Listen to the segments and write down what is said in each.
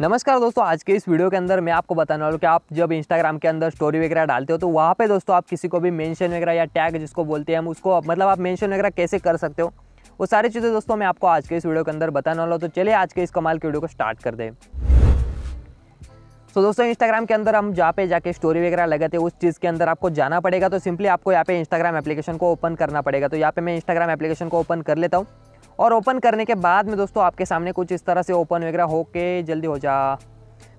नमस्कार दोस्तों, आज के इस वीडियो के अंदर मैं आपको बताने वाला हूँ कि आप जब इंस्टाग्राम के अंदर स्टोरी वगैरह डालते हो तो वहाँ पे दोस्तों आप किसी को भी मेंशन वगैरह या टैग जिसको बोलते हैं, हम उसको मतलब आप मेंशन वगैरह कैसे कर सकते हो, वो सारी चीज़ें दोस्तों मैं आपको आज के इस वीडियो के अंदर बताने वाला हूँ। तो चलिए आज के इस कमाल के वीडियो को स्टार्ट कर दें। तो दोस्तों इंस्टाग्राम के अंदर हम जहाँ पे जाके स्टोरी वगैरह लगाते हैं उस चीज़ के अंदर आपको जाना पड़ेगा तो सिंपली आपको यहाँ पे इंस्टाग्राम एप्लीकेशन को ओपन करना पड़ेगा। तो यहाँ पे मैं इंस्टाग्राम एप्लीकेशन को ओपन कर लेता हूँ। और ओपन करने के बाद में दोस्तों आपके सामने कुछ इस तरह से ओपन वगैरह हो के जल्दी हो जा।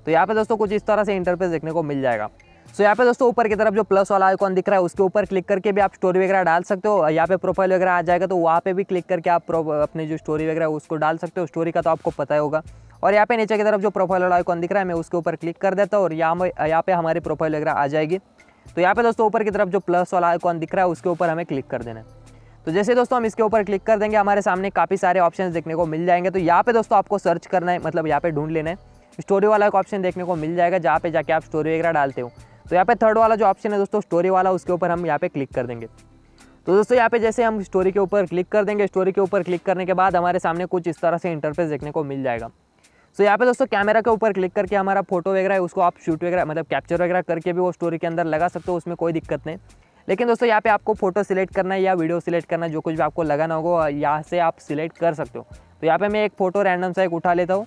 तो यहाँ पे दोस्तों कुछ इस तरह से इंटरफेस देखने को मिल जाएगा। सो यहाँ पे दोस्तों ऊपर की तरफ़ जो प्लस वाला आइकॉन दिख रहा है, उसके ऊपर क्लिक करके भी आप स्टोरी वगैरह डाल सकते हो। यहाँ पे प्रोफ़ाइल वगैरह आ जाएगा तो वहाँ पे भी क्लिक करके आप अपनी जो स्टोरी वगैरह उसको डाल सकते हो। स्टोरी का तो आपको पता ही होगा। और यहाँ पे नीचे की तरफ़ जो प्रोफ़ाइल वाला आइकॉन दिख रहा है, मैं उसके ऊपर क्लिक कर देता हूँ और यहाँ यहाँ पे हमारी प्रोफ़ाइल वगैरह आ जाएगी। तो यहाँ पे दोस्तों ऊपर की तरफ़ जो प्लस वाला आइकॉन दिख रहा है, उसके ऊपर हमें क्लिक कर देना है। तो जैसे दोस्तों हम इसके ऊपर क्लिक कर देंगे, हमारे सामने काफ़ी सारे ऑप्शन देखने को मिल जाएँगे। तो यहाँ पे दोस्तों आपको सर्च करना है मतलब यहाँ पे ढूंढ लेना है। स्टोरी वाला एक ऑप्शन देखने को मिल जाएगा, जहाँ पे जाके आप स्टोरी वगैरह डालते हो। तो यहाँ पे थर्ड वाला जो ऑप्शन है दोस्तों स्टोरी वाला, उसके ऊपर हम यहाँ पे क्लिक कर देंगे। तो दोस्तों यहाँ पे जैसे हम स्टोरी के ऊपर क्लिक कर देंगे स्टोरी के ऊपर क्लिक करने के बाद हमारे सामने कुछ इस तरह से इंटरफेस देखने को मिल जाएगा। सो यहाँ पे दोस्तों कैमरा के ऊपर क्लिक करके हमारा फ़ोटो वगैरह उसको आप शूट वगैरह मतलब कैप्चर वगैरह करके भी वो स्टोरी के अंदर लगा सकते हो, उसमें कोई दिक्कत नहीं। लेकिन दोस्तों, यहाँ पे आपको फ़ोटो सिलेक्ट करना है या वीडियो सिलेक्ट करना जो कुछ भी आपको लगाना होगा, यहाँ से आप सिलेक्ट कर सकते हो। तो यहाँ पे मैं एक फ़ोटो रैंडम सा एक उठा लेता हूँ।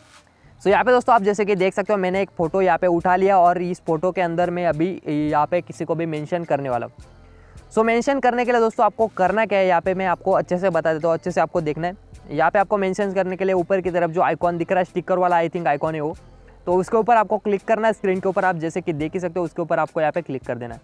सो यहाँ पे दोस्तों, आप जैसे कि देख सकते हो, मैंने एक फ़ोटो यहाँ पे उठा लिया और इस फ़ोटो के अंदर मैं अभी यहाँ पे किसी को भी मेंशन करने वाला हूँ। सो मेंशन करने के लिए दोस्तों, आपको करना क्या है, यहाँ पे मैं आपको अच्छे से बता देता हूँ, अच्छे से आपको देखना है। यहाँ पे आपको मेंशन करने के लिए ऊपर की तरफ़ जो आइकॉन दिख रहा है स्टिकर वाला आई थिंक आइकॉन है वो तो उसके ऊपर आपको क्लिक करना है स्क्रीन के ऊपर आप जैसे कि देख ही सकते हो, उसके ऊपर आपको यहाँ पे क्लिक कर देना है।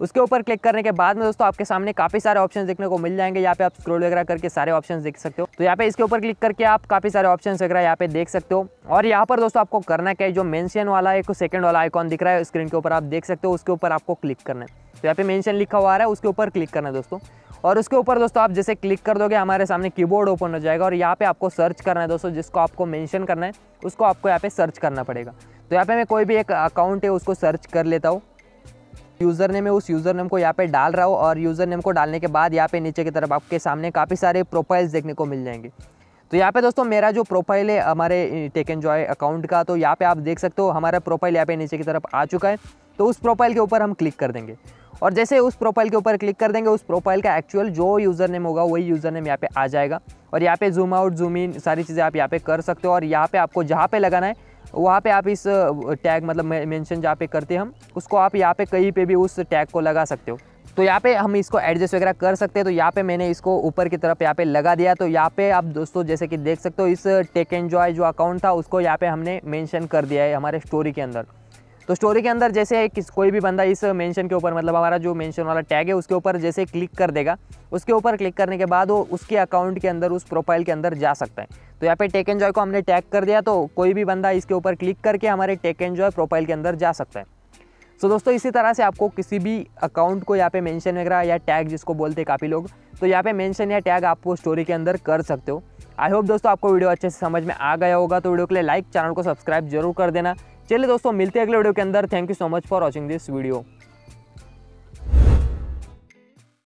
उसके ऊपर क्लिक करने के बाद में दोस्तों आपके सामने काफ़ी सारे ऑप्शन देखने को मिल जाएँगे। यहाँ पे आप स्क्रोल वगैरह करके सारे ऑप्शन देख सकते हो। तो यहाँ पे इसके ऊपर क्लिक करके आप काफ़ी सारे ऑप्शन वगैरह यहाँ पे देख सकते हो। और यहाँ पर दोस्तों आपको करना क्या है, जो मेंशन वाला एक सेकंड वाला आइकॉन दिख रहा है स्क्रीन के ऊपर आप देख सकते हो, उसके ऊपर आपको क्लिक करना है। तो यहाँ पे मेंशन लिखा हुआ आ रहा है, उसके ऊपर क्लिक करना है दोस्तों। और उसके ऊपर दोस्तों आप जैसे क्लिक कर दोगे, हमारे सामने कीबोर्ड ओपन हो जाएगा और यहाँ पे आपको सर्च करना है दोस्तों, जिसको आपको मेंशन करना है, उसको आपको यहाँ पे सर्च करना पड़ेगा। तो यहाँ पे मैं कोई भी एक अकाउंट है, उसको सर्च कर लेता हूँ। यूज़र नेम है, उस यूज़र नेम को यहाँ पे डाल रहा हो और यूज़र नेम को डालने के बाद यहाँ पे नीचे की तरफ़ आपके सामने काफ़ी सारे प्रोफाइल्स देखने को मिल जाएँगे। तो यहाँ पे दोस्तों मेरा जो प्रोफ़ाइल है, हमारे टेक एन जॉय अकाउंट का तो यहाँ पे आप देख सकते हो हमारा प्रोफ़ाइल यहाँ पे नीचे की तरफ़ आ चुका है। तो उस प्रोफ़ाइल के ऊपर हम क्लिक कर देंगे। और जैसे उस प्रोफ़ाइल के ऊपर क्लिक कर देंगे उस प्रोफ़ाइल का एक्चुअल जो यूज़र नेम होगा वही यूज़र नेम यहाँ पे आ जाएगा और यहाँ पे जूम आउट जूम इन सारी चीज़ें आप यहाँ पे कर सकते हो और यहाँ पे आपको जहाँ पे लगाना है वहाँ पे आप इस टैग मतलब मेंशन जहाँ पे करते हैं हम उसको आप यहाँ पे कहीं पे भी उस टैग को लगा सकते हो तो यहाँ पे हम इसको एडजस्ट वगैरह कर सकते हैं तो यहाँ पे मैंने इसको ऊपर की तरफ़ यहाँ पे लगा दिया तो यहाँ पे आप दोस्तों जैसे कि देख सकते हो इस टेक एन्जॉय जो अकाउंट था उसको यहाँ पे हमने मेंशन कर दिया है हमारे स्टोरी के अंदर तो स्टोरी के अंदर जैसे किस कोई भी बंदा इस मेंशन के ऊपर मतलब हमारा जो मेंशन वाला टैग है उसके ऊपर जैसे क्लिक कर देगा उसके ऊपर क्लिक करने के बाद वो उसके अकाउंट के अंदर उस प्रोफ़ाइल के अंदर जा सकता है। तो यहाँ पे टेक एन्जॉय को हमने टैग कर दिया तो कोई भी बंदा इसके ऊपर क्लिक करके हमारे टेक एन्जॉय प्रोफ़ाइल के अंदर जा सकता है। सो so, दोस्तों इसी तरह से आपको किसी भी अकाउंट को यहाँ पे मेंशन वगैरह या टैग जिसको बोलते हैं काफ़ी लोग तो यहाँ पे मेंशन या टैग आपको स्टोरी के अंदर कर सकते हो। आई होप दोस्तों आपको वीडियो अच्छे से समझ में आ गया होगा तो वीडियो के लिए लाइक चैनल को सब्सक्राइब ज़रूर कर देना। चलिए दोस्तों, मिलते हैं अगले वीडियो के अंदर। Thank you so much for watching this video